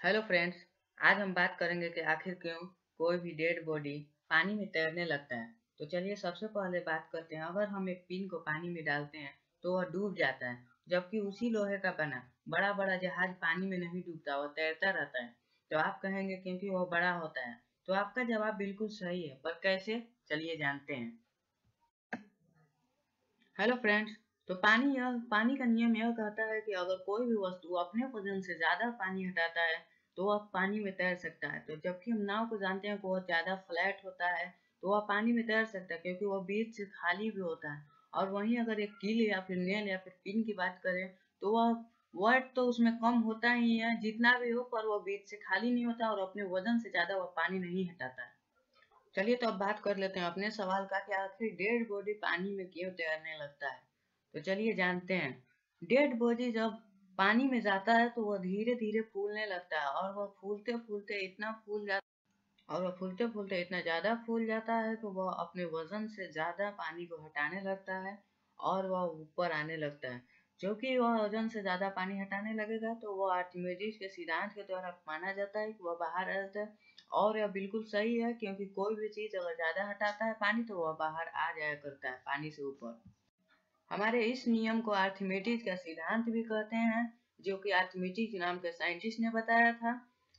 Hello friends, आज हम बात करेंगे कि आखिर क्यों कोई भी डेड बॉडी पानी में तैरने लगता है। तो चलिए सबसे पहले बात करते हैं, अगर हम एक पिन को पानी में डालते हैं तो वह डूब जाता है, जबकि उसी लोहे का बना बड़ा बड़ा जहाज़ पानी में नहीं डूबता, वह तैरता रहता है। तो आप कहेंगे क्योंकि वह बड़ा होता है तो आपका जवाब बिल्कुल सही है, पर कैसे? चलिए जानते हैं। हेलो फ्रेंड्स तो पानी यह पानी का नियम यह कहता है कि अगर कोई भी वस्तु अपने वज़न से ज़्यादा पानी हटाता है तो वह पानी में तैर सकता है। तो जबकि हम नाव को जानते हैं कि वह ज़्यादा फ्लैट होता है तो वह पानी में तैर सकता है, क्योंकि वह बीच से खाली भी होता है। और वहीं अगर एक कील या फिर नेल या फिर पिन की बात करें तो वह वर्ड तो उसमें कम होता ही है, जितना भी हो, पर वह बीच से खाली नहीं होता और अपने वज़न से ज़्यादा वह पानी नहीं हटाता है। चलिए तो अब बात कर लेते हैं अपने सवाल का कि आखिर डेड बॉडी पानी में क्यों तैरने लगता है? तो चलिए जानते हैं। डेड बॉडी जब पानी में जाता है तो वह धीरे धीरे फूलने लगता है और वह फूलते फूलते इतना फूल जाता और वह फूलते फूलते इतना ज़्यादा फूल जाता है कि वह अपने वज़न से ज़्यादा पानी को हटाने लगता है और वह ऊपर आने लगता है। जो क्योंकि वह वज़न से ज़्यादा पानी हटाने लगेगा तो वह आर्टिमेजिस के सिद्धांत के द्वारा माना जाता है कि वह बाहर आ जाता है और यह बिल्कुल सही है क्योंकि कोई भी चीज़ अगर ज़्यादा हटाता है पानी तो वह बाहर आ जाया करता है पानी से ऊपर। हमारे इस नियम को आर्थिमेटिस का सिद्धांत भी कहते हैं, जो कि आर्थिमेटिस नाम के साइंटिस्ट ने बताया था।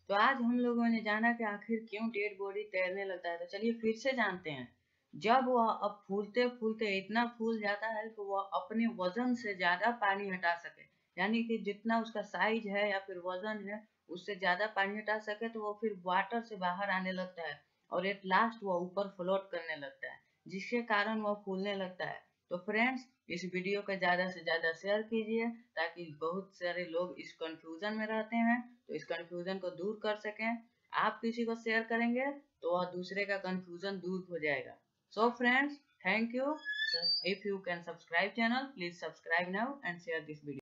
तो आज हम लोगों ने जाना कि आखिर क्यों डेड बॉडी तैरने लगता है। तो चलिए फिर से जानते हैं। जब वह अब फूलते फूलते इतना फूल जाता है तो वह अपने वज़न से ज़्यादा पानी हटा सके। यानी कि जितना उसका साइज़ है या फिर वज़न है, उससे ज़्यादा पानी हटा सके तो वो फिर वाटर से बाहर आने लगता है और एट लास्ट वह ऊपर फ्लोट करने लगता है, जिसके कारण वह फूलने लगता है। तो फ्रेंड्स इस वीडियो को ज़्यादा से ज़्यादा शेयर कीजिए, ताकि बहुत सारे लोग इस कंफ्यूजन में रहते हैं तो इस कंफ्यूजन को दूर कर सकें। आप किसी को शेयर करेंगे तो वह दूसरे का कंफ्यूजन दूर हो जाएगा। So friends thank you if you can subscribe channel please subscribe now and share this video